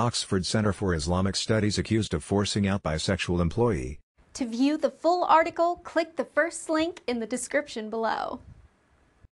Oxford Center for Islamic Studies accused of forcing out bisexual employee. To view the full article, click the first link in the description below.